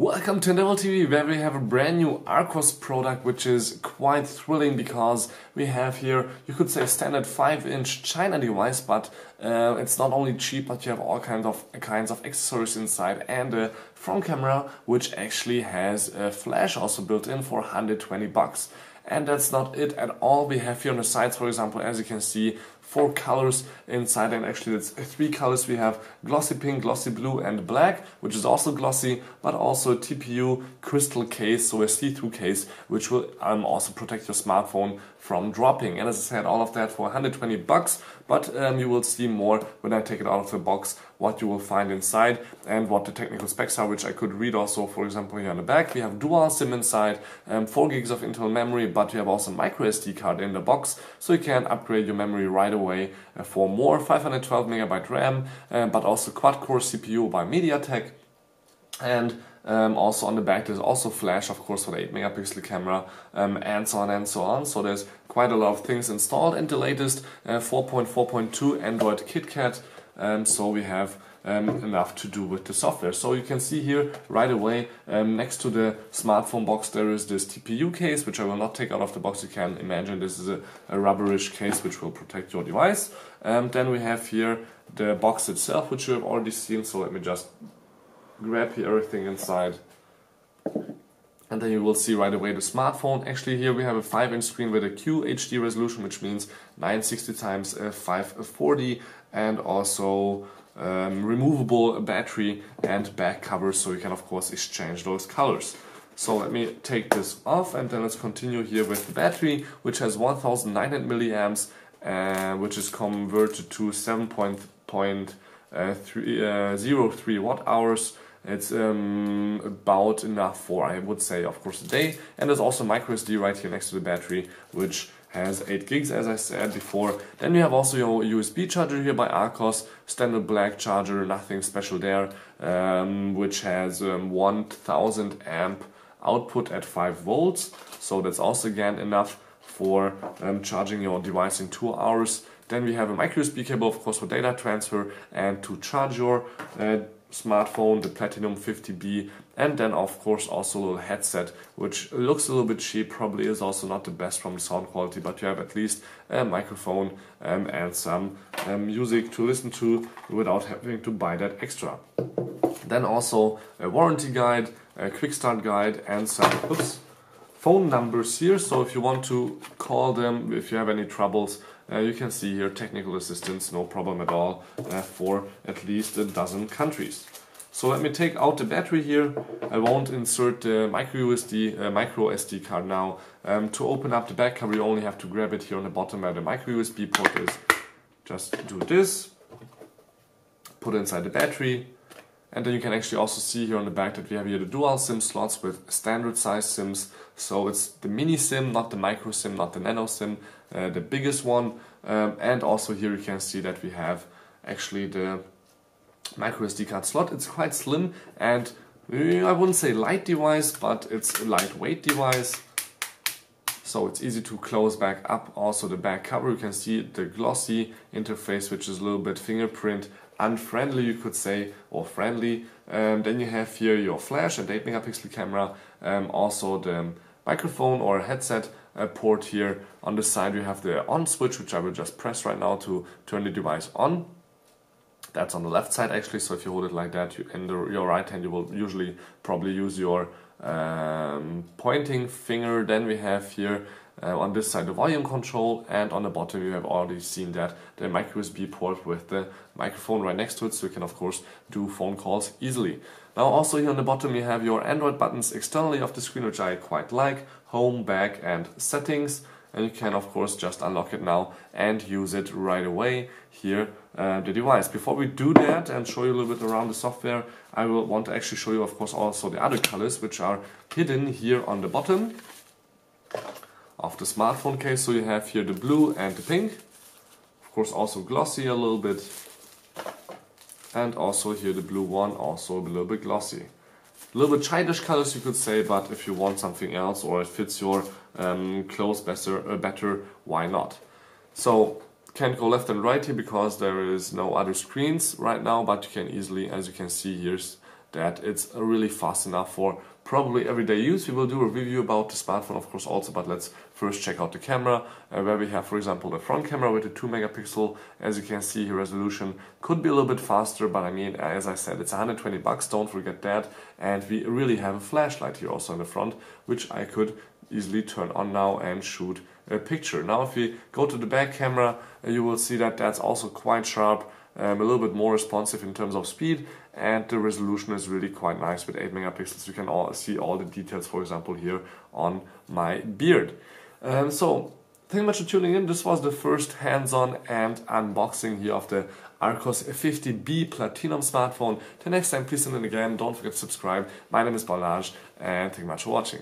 Welcome to ndevil TV where we have a brand new Archos product which is quite thrilling because we have here, you could say a standard 5 inch China device but uh, it's not only cheap but you have all kinds of kinds of accessories inside and a front camera which actually has a flash also built in for 120 bucks. And that's not it at all. We have here on the sides, for example, as you can see, four colors inside and actually it's three colors. We have glossy pink glossy blue and black which is also glossy but also TPU crystal case so a see-through case which will um, also protect your smartphone from dropping. And as I said all of that for 120 bucks but um, you will see more when I take it out of the box what you will find inside and what the technical specs are which I could read also for example here on the back. We have dual SIM inside um, 4 gigs of internal memory but we have also micro SD card in the box so you can upgrade your memory right away away uh, for more 512 megabyte RAM, uh, but also quad-core CPU by MediaTek. And um, also on the back there's also flash of course for the 8 megapixel camera um, and so on and so on so there's quite a lot of things installed and the latest uh, 4.4.2 Android KitKat um, so we have um, enough to do with the software. So you can see here right away um, next to the smartphone box there is this TPU case which I will not take out of the box. You can imagine this is a, a rubberish case which will protect your device. Um, then we have here the box itself which you have already seen so let me just grab here everything inside and then you will see right away the smartphone. Actually here we have a 5 inch screen with a QHD resolution which means 960 times 540 and also um, removable battery and back covers so you can of course exchange those colors. So let me take this off and then let's continue here with the battery which has 1900 milliamps uh, which is converted to 7.03 uh, uh, watt hours it's um, about enough for, I would say, of course, a day. And there's also micro SD right here next to the battery, which has 8 gigs as I said before. Then you have also your USB charger here by Archos, standard black charger, nothing special there, um, which has um, 1000 amp output at 5 volts. So that's also again enough for um, charging your device in 2 hours. Then we have a micro USB cable of course for data transfer and to charge your uh, smartphone, the Platinum 50B, and then of course also a little headset, which looks a little bit cheap, probably is also not the best from the sound quality, but you have at least a microphone um, and some um, music to listen to without having to buy that extra. Then also a warranty guide, a quick start guide, and some oops, phone numbers here. So if you want to call them, if you have any troubles, uh, you can see here technical assistance, no problem at all, uh, for at least a dozen countries. So let me take out the battery here. I won't insert the micro USB, uh, micro SD card now. Um, to open up the back cover, you only have to grab it here on the bottom where the micro USB port is. Just do this, put inside the battery, and then you can actually also see here on the back that we have here the dual SIM slots with standard size SIMs. So it's the mini SIM, not the micro SIM, not the nano SIM, uh, the biggest one. Um, and also here you can see that we have actually the micro SD card slot. It's quite slim and uh, I wouldn't say light device, but it's a lightweight device. So it's easy to close back up. Also the back cover, you can see the glossy interface, which is a little bit fingerprint unfriendly, you could say, or friendly. Um, then you have here your flash and 8 megapixel camera, um, also the microphone or headset uh, port here. On the side you have the on switch, which I will just press right now to turn the device on. That's on the left side actually, so if you hold it like that, you, in the, your right hand you will usually probably use your um, pointing finger. Then we have here uh, on this side the volume control and on the bottom you have already seen that the micro USB port with the microphone right next to it so you can of course do phone calls easily. Now also here on the bottom you have your Android buttons externally of the screen which I quite like, home, back and settings and you can of course just unlock it now and use it right away here uh, the device. Before we do that and show you a little bit around the software I will want to actually show you of course also the other colors which are hidden here on the bottom of the smartphone case. So you have here the blue and the pink. Of course also glossy a little bit. And also here the blue one, also a little bit glossy. A little bit childish colors you could say, but if you want something else or it fits your um, clothes better, uh, better, why not? So can't go left and right here because there is no other screens right now, but you can easily, as you can see here, that it's really fast enough for probably everyday use. We will do a review about the smartphone of course also, but let's first check out the camera uh, where we have for example the front camera with a 2 megapixel. As you can see resolution could be a little bit faster, but I mean as I said it's 120 bucks, don't forget that. And we really have a flashlight here also in the front, which I could easily turn on now and shoot a picture. Now if we go to the back camera, uh, you will see that that's also quite sharp um, a little bit more responsive in terms of speed and the resolution is really quite nice with 8 megapixels you can all see all the details for example here on my beard um, so thank you much for tuning in this was the first hands-on and unboxing here of the Archos 50B Platinum smartphone. Till next time, please tune in again. Don't forget to subscribe. My name is Balaj and thank you much for watching.